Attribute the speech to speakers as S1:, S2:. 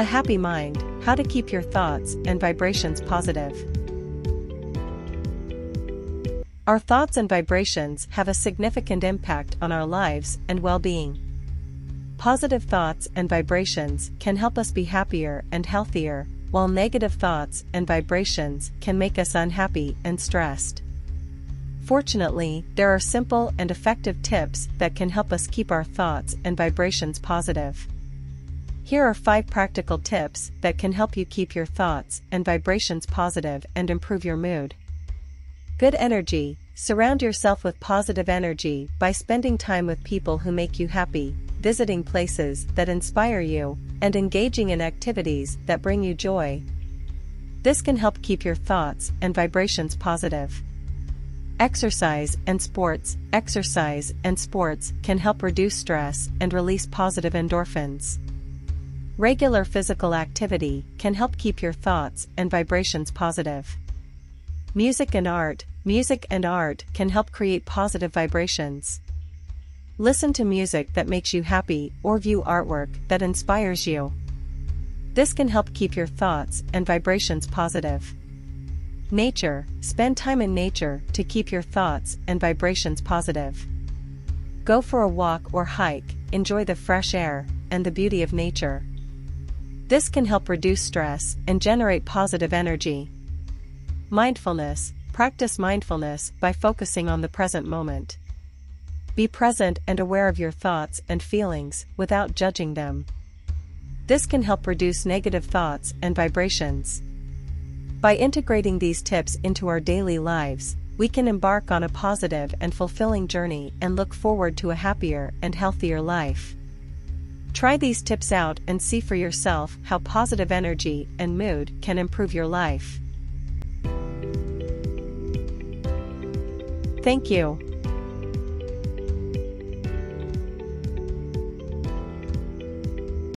S1: A happy mind, how to keep your thoughts and vibrations positive. Our thoughts and vibrations have a significant impact on our lives and well being. Positive thoughts and vibrations can help us be happier and healthier, while negative thoughts and vibrations can make us unhappy and stressed. Fortunately, there are simple and effective tips that can help us keep our thoughts and vibrations positive. Here are 5 practical tips that can help you keep your thoughts and vibrations positive and improve your mood. Good energy Surround yourself with positive energy by spending time with people who make you happy, visiting places that inspire you, and engaging in activities that bring you joy. This can help keep your thoughts and vibrations positive. Exercise and sports Exercise and sports can help reduce stress and release positive endorphins. Regular physical activity can help keep your thoughts and vibrations positive. Music and art Music and art can help create positive vibrations. Listen to music that makes you happy or view artwork that inspires you. This can help keep your thoughts and vibrations positive. Nature Spend time in nature to keep your thoughts and vibrations positive. Go for a walk or hike, enjoy the fresh air and the beauty of nature. This can help reduce stress and generate positive energy. Mindfulness Practice mindfulness by focusing on the present moment. Be present and aware of your thoughts and feelings without judging them. This can help reduce negative thoughts and vibrations. By integrating these tips into our daily lives, we can embark on a positive and fulfilling journey and look forward to a happier and healthier life. Try these tips out and see for yourself how positive energy and mood can improve your life. Thank you.